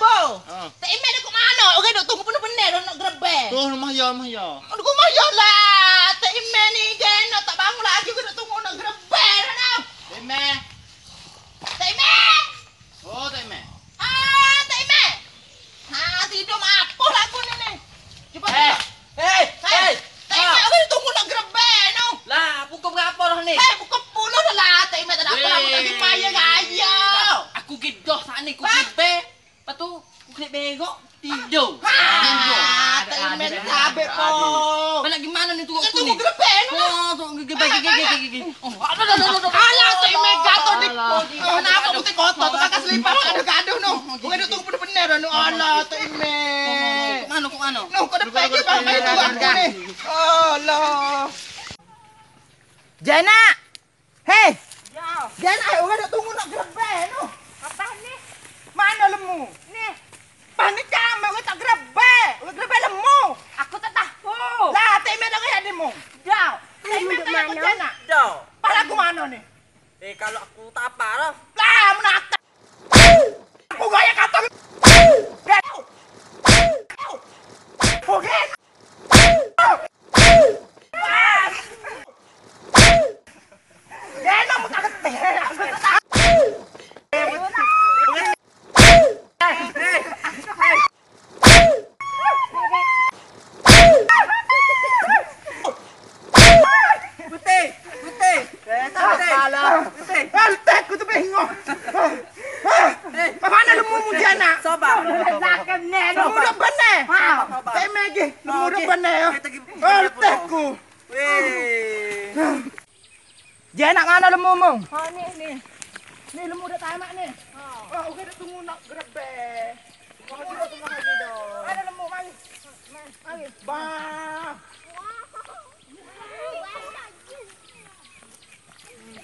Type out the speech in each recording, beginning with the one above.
sabar. Tak imen dekat mana? Orang duk tunggu benar-benar dah nak gerebek. Tu rumah ya, rumah ya. Aku maya lah. Tak imen ni nak tak bangun lagi aku duk tunggu nak gerebek dah nak. Teme. Tak imen. Oh, teme. Ah, tak imen. Ha, tidur apa lah aku ni ni. Cuba Eh, eh, Hei, eh. tak imen aku duk tunggu nak gerebek no. Lah, pukul berapa dah ni? Hei, pukul 10 dah lah. Tak imen tak ada apa lah. Aku tak pergi maya gaya. Aku gidoh saat ni, aku klipe. Lepas tu, aku klip begok, tidur. Ha, Tidur. tak imen sabit po. Balik gimana ni tunggu Kita aku tunggu ni? no. Oh, tunggu gigi, gigi, gigi, gigi. Oh, aduh, aduh, aduh, aduh. Alah, tak imen gato di. Kenapa putih kotor tu pakai selipar gaduh-gaduh no. Bukan dia tunggu benar-benar no. Alah, tak imen. Kok mana, kok mana? No, kau depan je bang main tu aku ni. Alah. Jana. Hei. Ya. Jana, orang nak tunggu nak gerebek no. Apa ni? Mana lemu? Ni. Panik kamu, orang tak gerebek. Orang gerebek lemu. Aku tak tahu. Lah, tak imen orang yang demo. Dah. Tak imen tanya aku Jana. Dah. Pala aku mana ni? Eh kalau aku tak apa lah. Lah, menata. Aku gaya kata. Get out. Forget. Gana mo takot pe. Aku tak Putih, putih. Eh, tak putih. Putih. Altek ko to bingo. Mana lemu mo diyan ah? Soba. Lakam ne. Lemu dah bane. Ha. Tay megi. Lemu dah bane. Altek ko. Weh. Diyan nak mana lemu mo? Ha ni ni. Ni lemu dah tamat ni. Ha. Oh, okay dah tunggu nak grebe. Mau dia tunggu lagi dah. Ada lemu mari. Mari. Ba.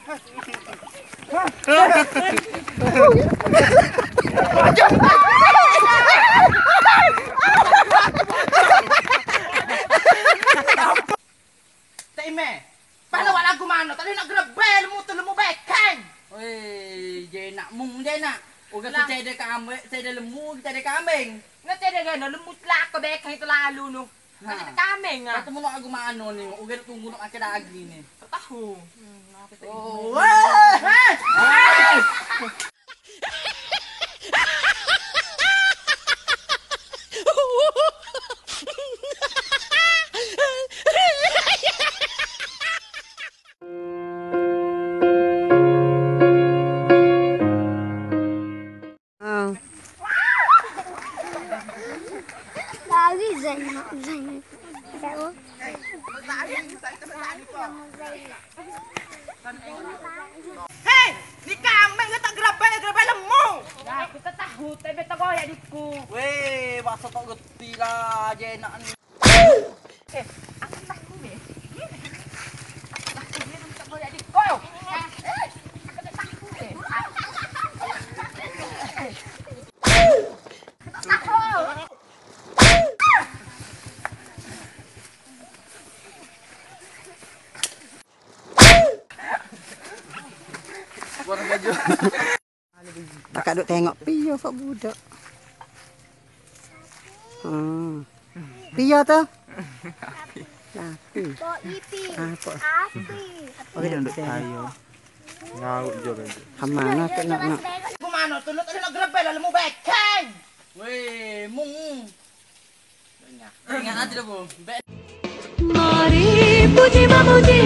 Tak ime. Pahala wak lagu mana? Tak boleh nak grebe lemu tu lemu bekeng. Weh, je nak mung je nak. Orang tu saya ada kambing, saya ada lembu, kita ada kambing. Nanti ada gana lemu telak ke bekeng itu lalu nu. Ha. Ada kambing ah. Kata nak aku mana ni? Orang tunggu nak makan daging ni. Tak tahu. Tahu? Hei, ni kambing ke tak grebe grebe lemu. Ya, kita tahu tapi tak goyak diku. Weh, masa tak reti lah je nak ni. Tak goyak diku. Kakak duk tengok Pia pak budak. Hmm. Pia tu? Api. Ipi. Apa? Api. Okey duk tengok. Ngaut je lagi. Hamana tu nak nak. Aku mana tu nak nak grebe lah lemu bekeng. Weh, mung. Ingat nanti dah bu. Mari puji memuji